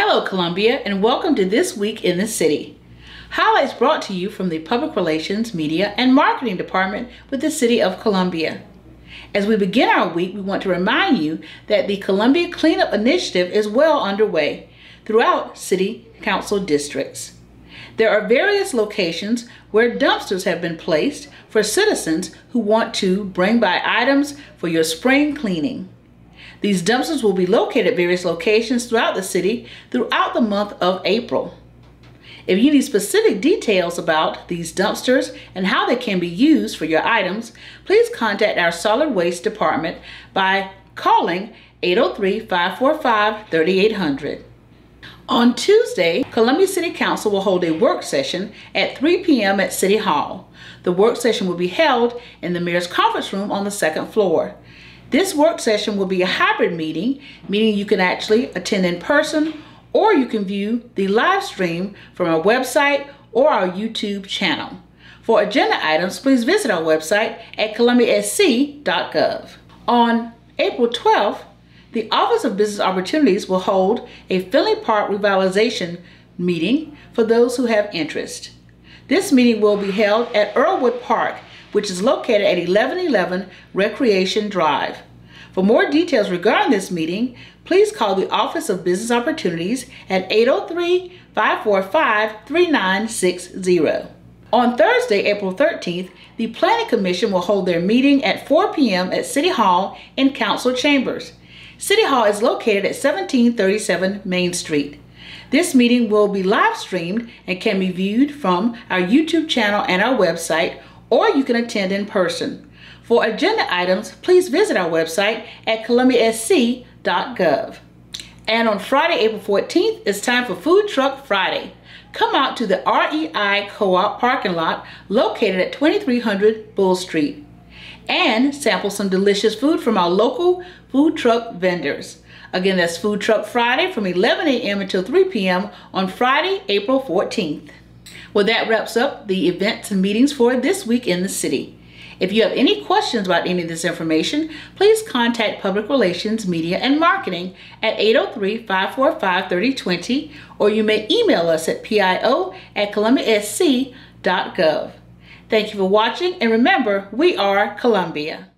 Hello, Columbia, and welcome to This Week in the City. Highlights brought to you from the Public Relations, Media, and Marketing Department with the City of Columbia. As we begin our week, we want to remind you that the Columbia Cleanup Initiative is well underway throughout City Council districts. There are various locations where dumpsters have been placed for citizens who want to bring by items for your spring cleaning. These dumpsters will be located at various locations throughout the city throughout the month of April. If you need specific details about these dumpsters and how they can be used for your items, please contact our solid waste department by calling 803-545-3800. On Tuesday, Columbia City Council will hold a work session at 3 p.m. at City Hall. The work session will be held in the Mayor's Conference Room on the second floor. This work session will be a hybrid meeting, meaning you can actually attend in person or you can view the live stream from our website or our YouTube channel. For agenda items, please visit our website at columbiasc.gov. On April 12th, the Office of Business Opportunities will hold a Finlay Park revitalization meeting for those who have interest. This meeting will be held at Earlwood Park which is located at 1111 Recreation Drive. For more details regarding this meeting, please call the Office of Business Opportunities at 803-545-3960. On Thursday, April 13th, the Planning Commission will hold their meeting at 4 p.m. at City Hall in Council Chambers. City Hall is located at 1737 Main Street. This meeting will be live streamed and can be viewed from our YouTube channel and our website or you can attend in person. For agenda items, please visit our website at columbiasc.gov. And on Friday, April 14th, it's time for Food Truck Friday. Come out to the REI Co-op parking lot located at 2300 Bull Street and sample some delicious food from our local food truck vendors. Again, that's Food Truck Friday from 11 a.m. until 3 p.m. on Friday, April 14th. Well, that wraps up the events and meetings for this week in the city. If you have any questions about any of this information, please contact Public Relations, Media, and Marketing at 803-545-3020, or you may email us at pio at columbiasc.gov. Thank you for watching, and remember, we are Columbia.